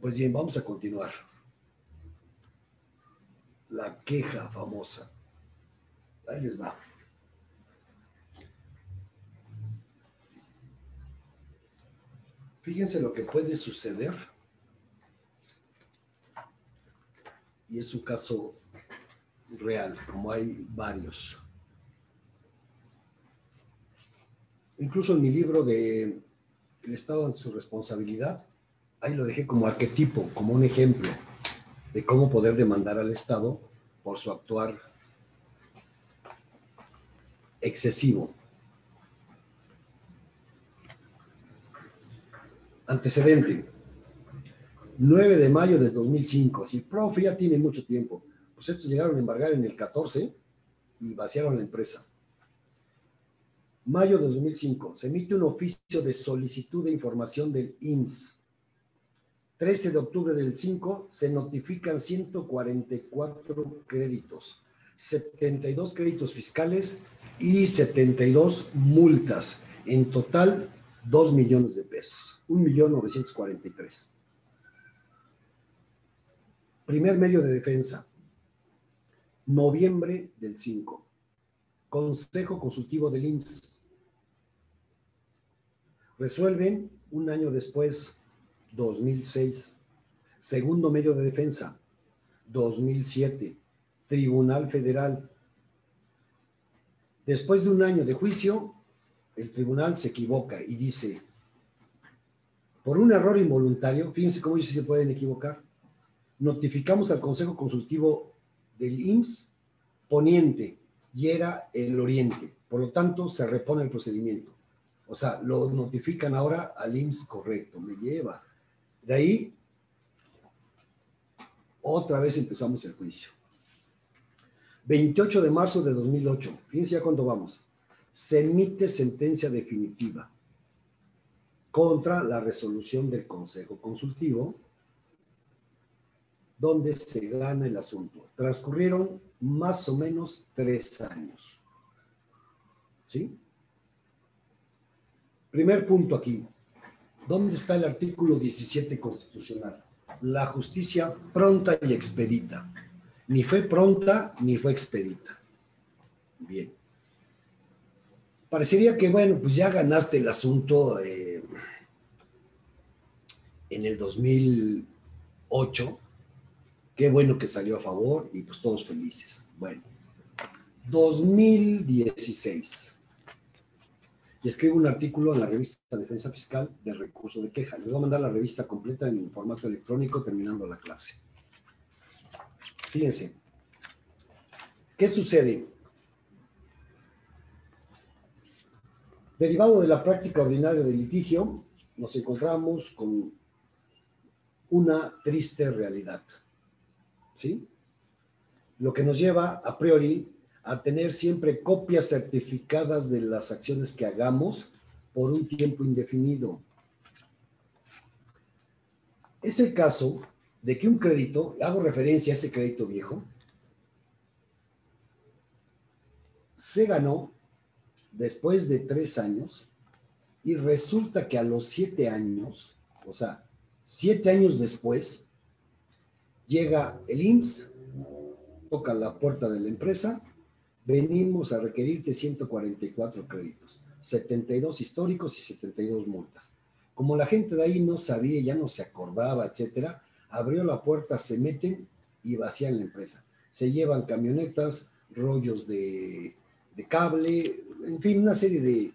Pues bien, vamos a continuar. La queja famosa. Ahí les va. Fíjense lo que puede suceder. Y es un caso real, como hay varios. Incluso en mi libro de El Estado ante su responsabilidad, ahí lo dejé como arquetipo, como un ejemplo de cómo poder demandar al Estado por su actuar excesivo. Antecedente. 9 de mayo de 2005. Si profe ya tiene mucho tiempo. Pues estos llegaron a embargar en el 14 y vaciaron la empresa. Mayo de 2005. Se emite un oficio de solicitud de información del INS 13 de octubre del 5 se notifican 144 créditos, 72 créditos fiscales y 72 multas. En total, 2 millones de pesos, 1.943. Primer medio de defensa, noviembre del 5. Consejo Consultivo del INS. Resuelven un año después 2006. Segundo medio de defensa, 2007. Tribunal Federal. Después de un año de juicio, el tribunal se equivoca y dice, por un error involuntario, fíjense cómo ellos se pueden equivocar, notificamos al Consejo Consultivo del IMSS poniente y era el oriente. Por lo tanto, se repone el procedimiento. O sea, lo notifican ahora al IMSS correcto. Me lleva. De ahí, otra vez empezamos el juicio. 28 de marzo de 2008, fíjense ya cuándo vamos, se emite sentencia definitiva contra la resolución del Consejo Consultivo, donde se gana el asunto. Transcurrieron más o menos tres años. ¿Sí? Primer punto aquí. ¿Dónde está el artículo 17 constitucional? La justicia pronta y expedita. Ni fue pronta ni fue expedita. Bien. Parecería que, bueno, pues ya ganaste el asunto eh, en el 2008. Qué bueno que salió a favor y pues todos felices. Bueno, 2016 y escribo un artículo en la revista Defensa Fiscal de recurso de queja. Les voy a mandar la revista completa en formato electrónico terminando la clase. Fíjense, ¿qué sucede? Derivado de la práctica ordinaria del litigio, nos encontramos con una triste realidad. ¿Sí? Lo que nos lleva a priori a tener siempre copias certificadas de las acciones que hagamos por un tiempo indefinido. Es el caso de que un crédito, hago referencia a ese crédito viejo, se ganó después de tres años y resulta que a los siete años, o sea, siete años después, llega el IMSS, toca la puerta de la empresa venimos a requerirte 144 créditos, 72 históricos y 72 multas. Como la gente de ahí no sabía, ya no se acordaba, etcétera, abrió la puerta, se meten y vacían la empresa. Se llevan camionetas, rollos de, de cable, en fin, una serie de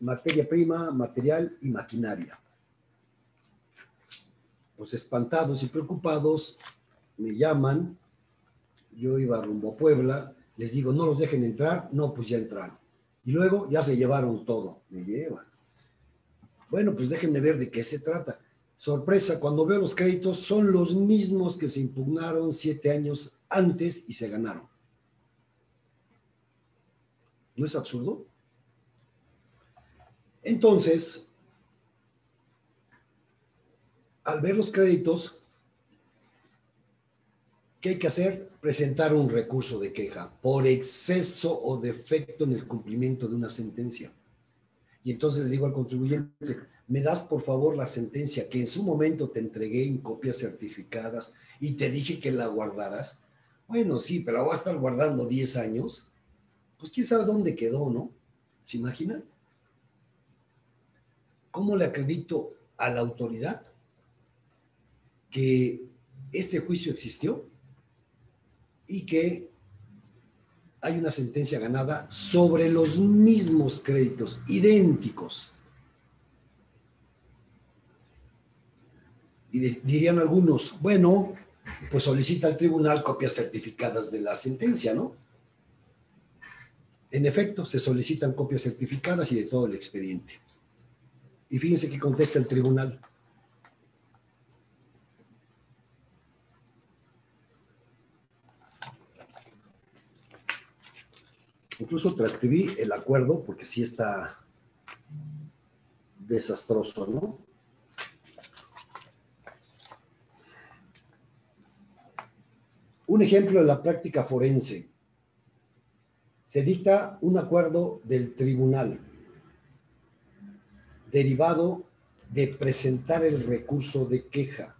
materia prima, material y maquinaria. Pues espantados y preocupados, me llaman, yo iba rumbo a Puebla, les digo, no los dejen entrar, no, pues ya entraron. Y luego ya se llevaron todo, me llevan. Bueno, pues déjenme ver de qué se trata. Sorpresa, cuando veo los créditos, son los mismos que se impugnaron siete años antes y se ganaron. ¿No es absurdo? Entonces, al ver los créditos, ¿qué hay que hacer? presentar un recurso de queja por exceso o defecto en el cumplimiento de una sentencia. Y entonces le digo al contribuyente, me das por favor la sentencia que en su momento te entregué en copias certificadas y te dije que la guardaras. Bueno, sí, pero la voy a estar guardando 10 años. Pues quién sabe dónde quedó, ¿no? ¿Se imaginan? ¿Cómo le acredito a la autoridad que este juicio existió y que hay una sentencia ganada sobre los mismos créditos, idénticos? Y dirían algunos, bueno, pues solicita al tribunal copias certificadas de la sentencia, ¿no? En efecto, se solicitan copias certificadas y de todo el expediente. Y fíjense que contesta el tribunal. Incluso transcribí el acuerdo porque sí está desastroso, ¿no? Un ejemplo de la práctica forense. Se dicta un acuerdo del tribunal derivado de presentar el recurso de queja.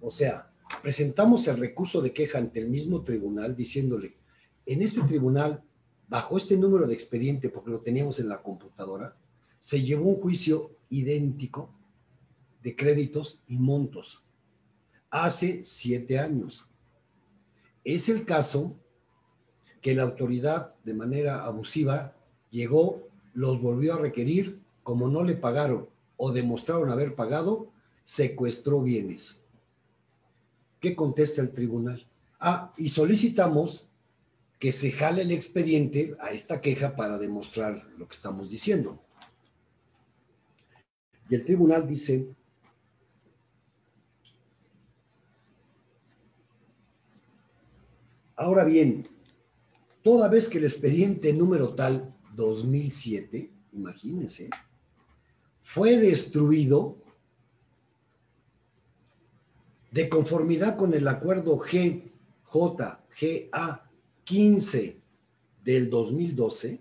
O sea, presentamos el recurso de queja ante el mismo tribunal diciéndole, en este tribunal, bajo este número de expediente, porque lo teníamos en la computadora, se llevó un juicio idéntico de créditos y montos hace siete años. Es el caso que la autoridad de manera abusiva llegó, los volvió a requerir como no le pagaron o demostraron haber pagado, secuestró bienes. ¿Qué contesta el tribunal? Ah, y solicitamos que se jale el expediente a esta queja para demostrar lo que estamos diciendo. Y el tribunal dice, ahora bien, toda vez que el expediente número tal 2007, imagínense, fue destruido de conformidad con el acuerdo GJGA 15 del 2012,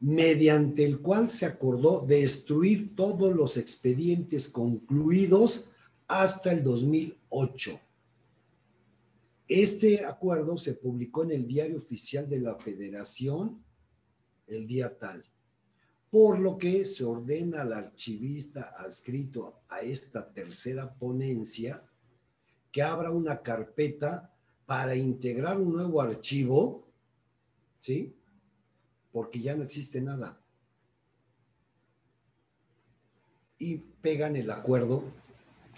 mediante el cual se acordó destruir todos los expedientes concluidos hasta el 2008. Este acuerdo se publicó en el Diario Oficial de la Federación el día tal por lo que se ordena al archivista adscrito a esta tercera ponencia que abra una carpeta para integrar un nuevo archivo, ¿sí? Porque ya no existe nada. Y pegan el acuerdo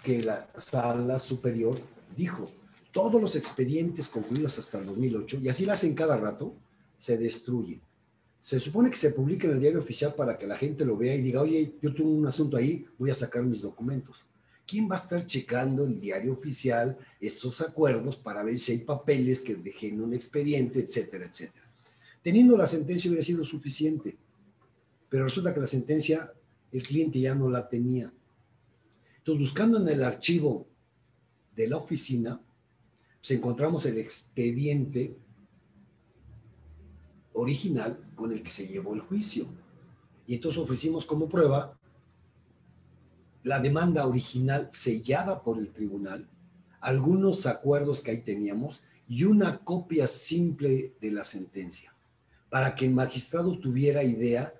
que la sala superior dijo. Todos los expedientes concluidos hasta el 2008, y así lo hacen cada rato, se destruyen. Se supone que se publica en el diario oficial para que la gente lo vea y diga, oye, yo tengo un asunto ahí, voy a sacar mis documentos. ¿Quién va a estar checando el diario oficial estos acuerdos para ver si hay papeles que dejen un expediente, etcétera, etcétera? Teniendo la sentencia hubiera sido suficiente, pero resulta que la sentencia el cliente ya no la tenía. Entonces, buscando en el archivo de la oficina, pues encontramos el expediente original con el que se llevó el juicio. Y entonces ofrecimos como prueba la demanda original sellada por el tribunal, algunos acuerdos que ahí teníamos y una copia simple de la sentencia, para que el magistrado tuviera idea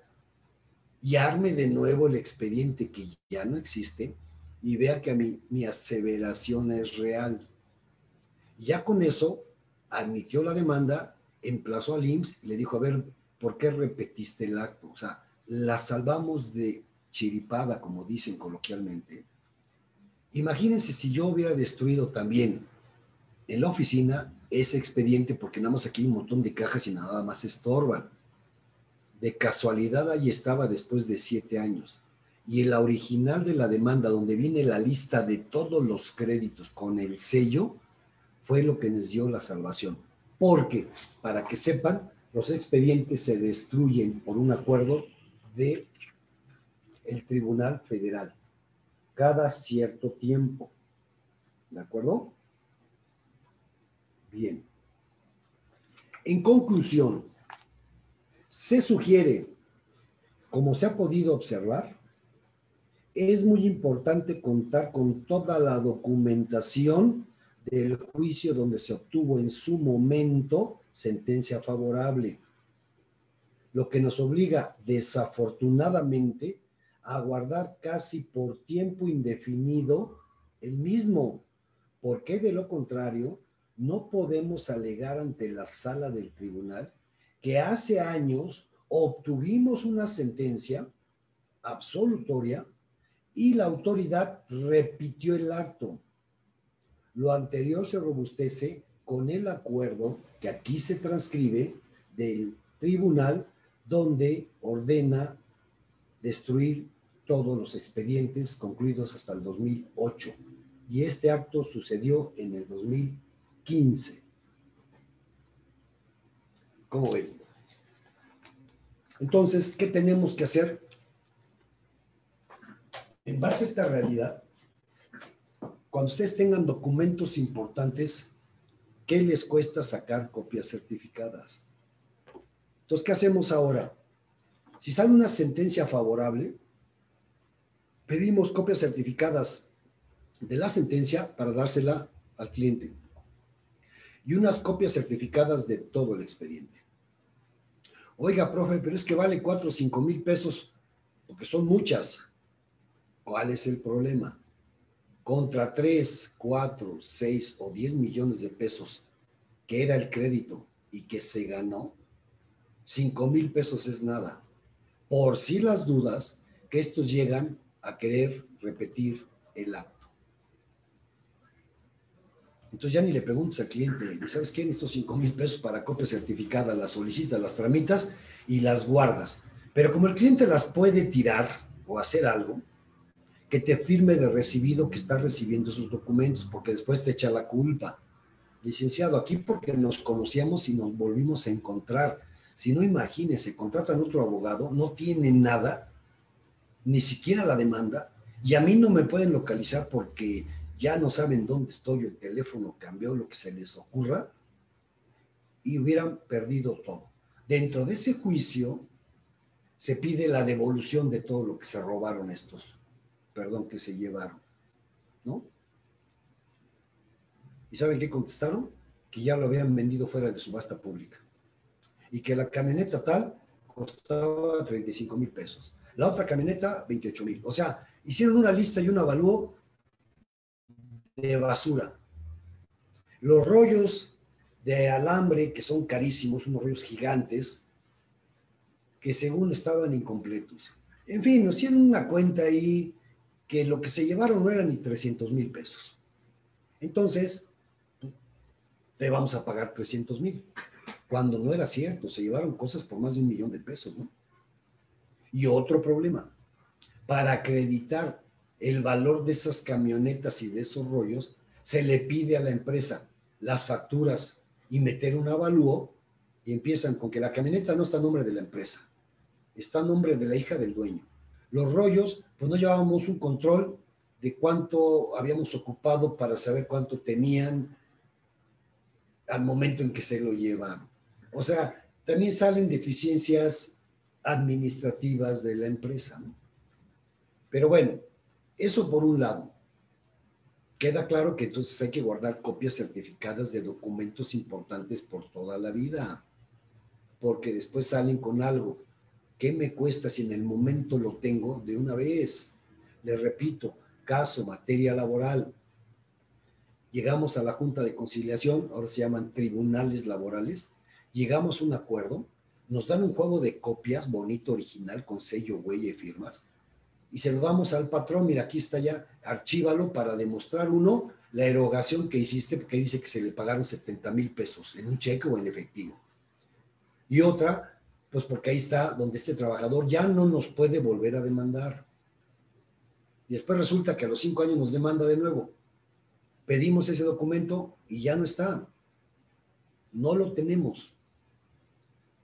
y arme de nuevo el expediente que ya no existe y vea que mi, mi aseveración es real. Ya con eso admitió la demanda emplazó al IMSS y le dijo, a ver, ¿por qué repetiste el acto? O sea, la salvamos de chiripada, como dicen coloquialmente. Imagínense si yo hubiera destruido también en la oficina ese expediente, porque nada más aquí hay un montón de cajas y nada más estorban. De casualidad ahí estaba después de siete años. Y la original de la demanda, donde viene la lista de todos los créditos con el sello, fue lo que nos dio la salvación porque, para que sepan, los expedientes se destruyen por un acuerdo de el Tribunal Federal cada cierto tiempo. ¿De acuerdo? Bien. En conclusión, se sugiere Como se ha podido observar, es muy importante contar con toda la documentación del juicio donde se obtuvo en su momento sentencia favorable, lo que nos obliga desafortunadamente a guardar casi por tiempo indefinido el mismo, porque de lo contrario no podemos alegar ante la sala del tribunal que hace años obtuvimos una sentencia absolutoria y la autoridad repitió el acto. Lo anterior se robustece con el acuerdo que aquí se transcribe del tribunal donde ordena destruir todos los expedientes concluidos hasta el 2008. Y este acto sucedió en el 2015. ¿Cómo ven? Entonces, ¿qué tenemos que hacer? En base a esta realidad, cuando ustedes tengan documentos importantes, ¿qué les cuesta sacar copias certificadas? Entonces, ¿qué hacemos ahora? Si sale una sentencia favorable, pedimos copias certificadas de la sentencia para dársela al cliente y unas copias certificadas de todo el expediente. Oiga, profe, pero es que vale 4 o 5 mil pesos, porque son muchas. ¿Cuál es el problema? Contra 3, 4, 6 o 10 millones de pesos, que era el crédito y que se ganó, 5 mil pesos es nada. Por si las dudas, que estos llegan a querer repetir el acto. Entonces ya ni le preguntas al cliente, ¿sabes qué? Estos 5 mil pesos para copia certificada, las solicitas, las tramitas y las guardas. Pero como el cliente las puede tirar o hacer algo, que te firme de recibido que está recibiendo esos documentos, porque después te echa la culpa. Licenciado, aquí porque nos conocíamos y nos volvimos a encontrar. Si no, imagínese, contratan otro abogado, no tiene nada, ni siquiera la demanda, y a mí no me pueden localizar porque ya no saben dónde estoy, el teléfono cambió, lo que se les ocurra, y hubieran perdido todo. Dentro de ese juicio se pide la devolución de todo lo que se robaron estos perdón, que se llevaron, ¿no? ¿Y saben qué contestaron? Que ya lo habían vendido fuera de subasta pública y que la camioneta tal costaba 35 mil pesos. La otra camioneta, 28 mil. O sea, hicieron una lista y un avalúo de basura. Los rollos de alambre, que son carísimos, unos rollos gigantes, que según estaban incompletos. En fin, nos hicieron una cuenta ahí que lo que se llevaron no eran ni 300 mil pesos. Entonces, te vamos a pagar 300 mil. Cuando no era cierto, se llevaron cosas por más de un millón de pesos, ¿no? Y otro problema, para acreditar el valor de esas camionetas y de esos rollos, se le pide a la empresa las facturas y meter un avalúo y empiezan con que la camioneta no está a nombre de la empresa, está a nombre de la hija del dueño. Los rollos, pues no llevábamos un control de cuánto habíamos ocupado para saber cuánto tenían al momento en que se lo llevan. O sea, también salen deficiencias administrativas de la empresa. Pero bueno, eso por un lado. Queda claro que entonces hay que guardar copias certificadas de documentos importantes por toda la vida, porque después salen con algo ¿Qué me cuesta si en el momento lo tengo de una vez? Le repito, caso, materia laboral. Llegamos a la Junta de Conciliación, ahora se llaman tribunales laborales, llegamos a un acuerdo, nos dan un juego de copias bonito, original, con sello, huella y firmas, y se lo damos al patrón, mira, aquí está ya, archívalo para demostrar uno la erogación que hiciste, porque dice que se le pagaron 70 mil pesos en un cheque o en efectivo. Y otra, pues porque ahí está donde este trabajador ya no nos puede volver a demandar. Y después resulta que a los cinco años nos demanda de nuevo. Pedimos ese documento y ya no está. No lo tenemos.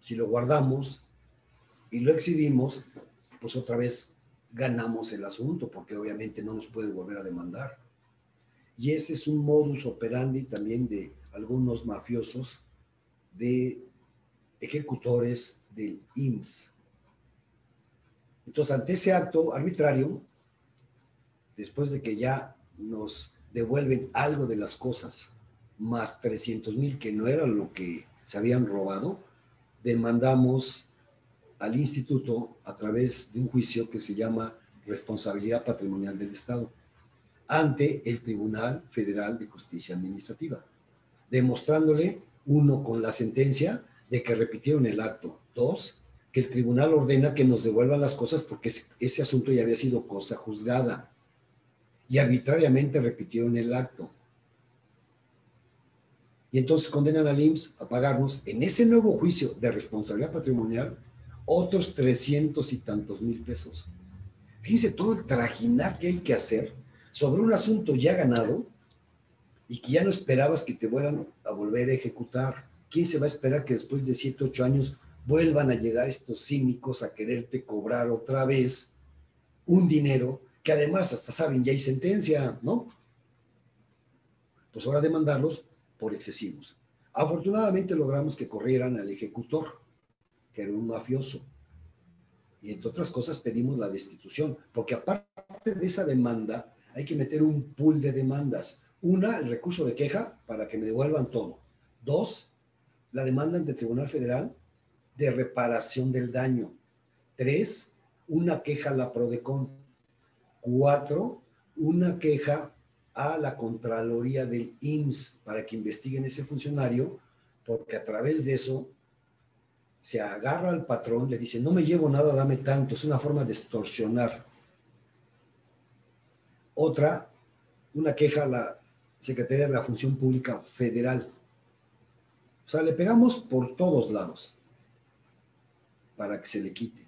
Si lo guardamos y lo exhibimos, pues otra vez ganamos el asunto, porque obviamente no nos puede volver a demandar. Y ese es un modus operandi también de algunos mafiosos, de ejecutores del IMSS. Entonces, ante ese acto arbitrario, después de que ya nos devuelven algo de las cosas, más 300 mil que no era lo que se habían robado, demandamos al instituto a través de un juicio que se llama responsabilidad patrimonial del Estado ante el Tribunal Federal de Justicia Administrativa, demostrándole, uno, con la sentencia de que repitieron el acto, dos, que el tribunal ordena que nos devuelvan las cosas porque ese asunto ya había sido cosa juzgada y arbitrariamente repitieron el acto. Y entonces condenan al IMSS a pagarnos en ese nuevo juicio de responsabilidad patrimonial otros trescientos y tantos mil pesos. Fíjense todo el trajinar que hay que hacer sobre un asunto ya ganado y que ya no esperabas que te vuelvan a volver a ejecutar. ¿Quién se va a esperar que después de siete, ocho años vuelvan a llegar estos cínicos a quererte cobrar otra vez un dinero que además hasta saben ya hay sentencia, ¿no? Pues ahora demandarlos por excesivos. Afortunadamente logramos que corrieran al ejecutor, que era un mafioso. Y entre otras cosas pedimos la destitución, porque aparte de esa demanda, hay que meter un pool de demandas. Una, el recurso de queja para que me devuelvan todo. Dos, la demanda ante el Tribunal Federal de reparación del daño. Tres, una queja a la PRODECON. Cuatro, una queja a la Contraloría del IMSS para que investiguen ese funcionario, porque a través de eso se agarra al patrón, le dice, no me llevo nada, dame tanto, es una forma de extorsionar. Otra, una queja a la Secretaría de la Función Pública Federal. O sea, le pegamos por todos lados para que se le quite.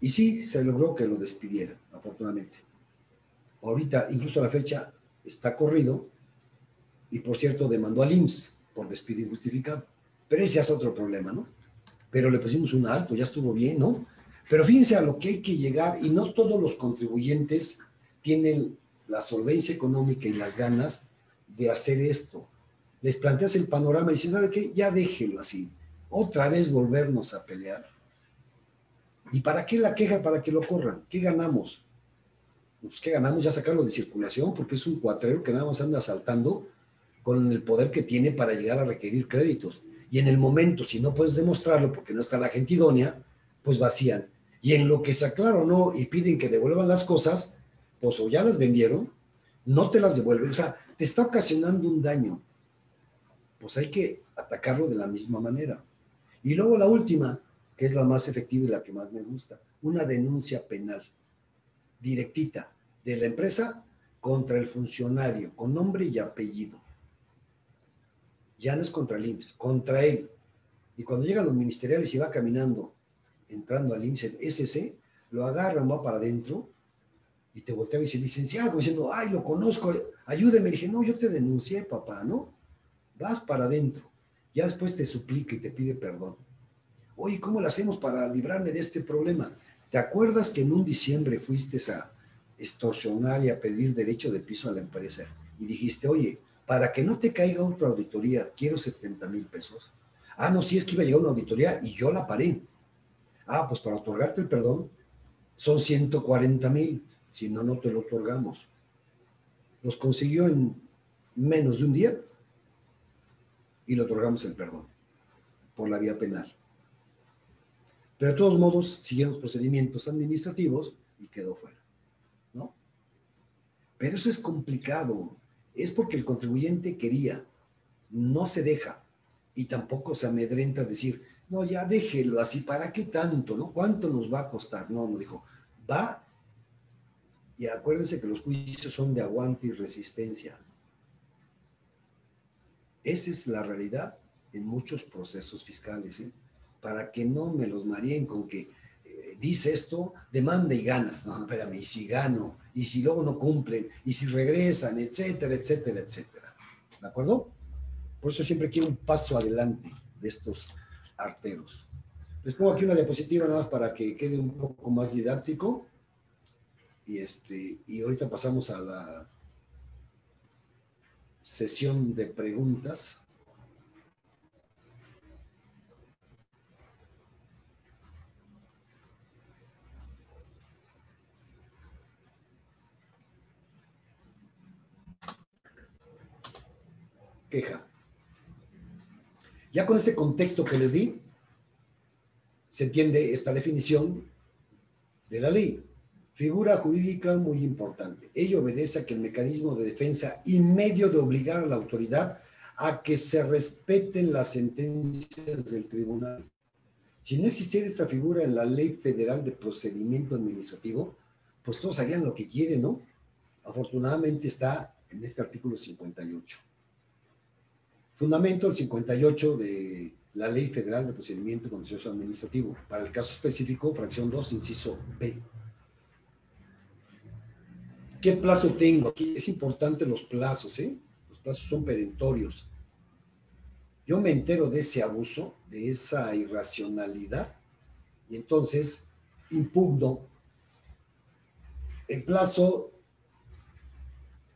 Y sí, se logró que lo despidieran, afortunadamente ahorita, incluso la fecha, está corrido y por cierto demandó al IMSS por despido injustificado. Pero ese es otro problema, ¿no? Pero le pusimos un alto, ya estuvo bien, ¿no? Pero fíjense a lo que hay que llegar y no todos los contribuyentes tienen la solvencia económica y las ganas de hacer esto. Les planteas el panorama y dices, ¿sabe qué? Ya déjelo así. Otra vez volvernos a pelear. ¿Y para qué la queja? Para que lo corran. ¿Qué ganamos? pues ¿qué ganamos? Ya sacarlo de circulación porque es un cuatrero que nada más anda asaltando con el poder que tiene para llegar a requerir créditos. Y en el momento, si no puedes demostrarlo porque no está la gente idónea, pues vacían. Y en lo que se aclara o no y piden que devuelvan las cosas, pues o ya las vendieron, no te las devuelven. O sea, te está ocasionando un daño. Pues hay que atacarlo de la misma manera. Y luego la última, que es la más efectiva y la que más me gusta, una denuncia penal directita de la empresa contra el funcionario, con nombre y apellido. Ya no es contra el IMSS, contra él. Y cuando llegan los ministeriales y va caminando, entrando al IMSS, el SC, lo agarran, va para adentro y te voltea y dice, licenciado, diciendo, ay, lo conozco, ayúdeme. Le dije, no, yo te denuncié, papá, ¿no? Vas para adentro. Ya después te suplica y te pide perdón. Oye, ¿cómo lo hacemos para librarme de este problema? ¿Te acuerdas que en un diciembre fuiste a extorsionar y a pedir derecho de piso a la empresa y dijiste, oye, para que no te caiga otra auditoría, quiero 70 mil pesos? Ah, no, sí es que iba a llegar una auditoría y yo la paré. Ah, pues para otorgarte el perdón son 140 mil, si no, no te lo otorgamos. Los consiguió en menos de un día y le otorgamos el perdón por la vía penal. Pero de todos modos, siguieron los procedimientos administrativos y quedó fuera. ¿no? Pero eso es complicado. Es porque el contribuyente quería, no se deja y tampoco se amedrenta a decir, no, ya déjelo así, ¿para qué tanto? ¿no? ¿Cuánto nos va a costar? No, no dijo, va y acuérdense que los juicios son de aguante y resistencia. Esa es la realidad en muchos procesos fiscales. ¿eh? para que no me los mareen con que dice esto, demanda y ganas. No, espérame, y si gano, y si luego no cumplen, y si regresan, etcétera, etcétera, etcétera. ¿De acuerdo? Por eso siempre quiero un paso adelante de estos arteros. Les pongo aquí una diapositiva nada más para que quede un poco más didáctico. Y, este, y ahorita pasamos a la sesión de preguntas. Queja. Ya con este contexto que les di, se entiende esta definición de la ley. Figura jurídica muy importante. Ello obedece a que el mecanismo de defensa y medio de obligar a la autoridad a que se respeten las sentencias del tribunal. Si no existiera esta figura en la Ley Federal de Procedimiento Administrativo, pues todos harían lo que quieren, ¿no? Afortunadamente está en este artículo 58. Fundamento el 58 de la Ley Federal de Procedimiento Contencioso Administrativo. Para el caso específico, fracción 2, inciso B. ¿Qué plazo tengo? Aquí es importante los plazos, ¿eh? Los plazos son perentorios. Yo me entero de ese abuso, de esa irracionalidad, y entonces impugno el plazo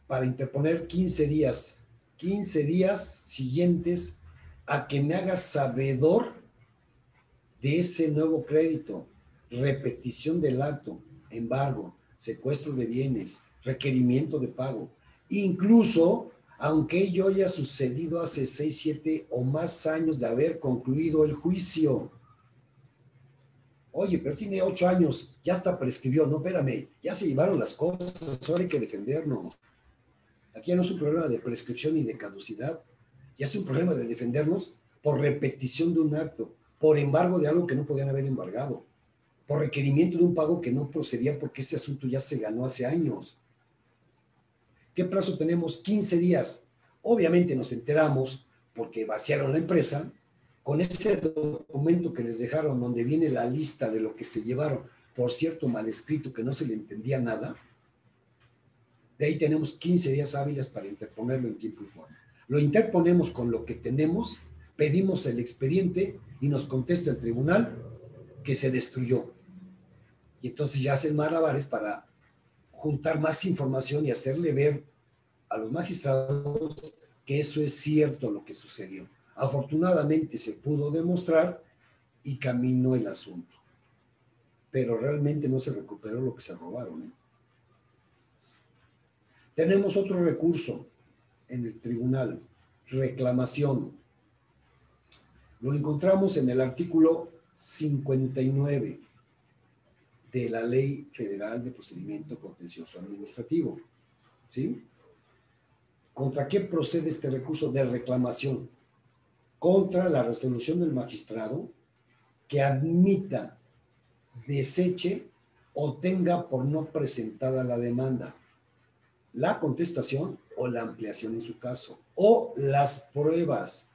para interponer 15 días, 15 días siguientes a que me haga sabedor de ese nuevo crédito, repetición del acto, embargo, secuestro de bienes, requerimiento de pago. Incluso, aunque ello haya sucedido hace 6, 7 o más años de haber concluido el juicio. Oye, pero tiene 8 años, ya está prescribió. No, espérame, ya se llevaron las cosas, ahora hay que defendernos. Aquí ya no es un problema de prescripción y de caducidad ya es un problema de defendernos por repetición de un acto, por embargo de algo que no podían haber embargado, por requerimiento de un pago que no procedía porque ese asunto ya se ganó hace años. ¿Qué plazo tenemos? 15 días. Obviamente nos enteramos porque vaciaron la empresa con ese documento que les dejaron donde viene la lista de lo que se llevaron, por cierto, mal escrito que no se le entendía nada. De ahí tenemos 15 días hábiles para interponerlo en tiempo y forma. Lo interponemos con lo que tenemos, pedimos el expediente y nos contesta el tribunal que se destruyó. Y entonces ya hacen malabares para juntar más información y hacerle ver a los magistrados que eso es cierto lo que sucedió. Afortunadamente se pudo demostrar y caminó el asunto. Pero realmente no se recuperó lo que se robaron. ¿eh? Tenemos otro recurso, en el tribunal. Reclamación. Lo encontramos en el artículo 59 de la Ley Federal de Procedimiento Contencioso Administrativo. ¿Sí? ¿Contra qué procede este recurso de reclamación? Contra la resolución del magistrado que admita, deseche o tenga por no presentada la demanda. La contestación o la ampliación en su caso, o las pruebas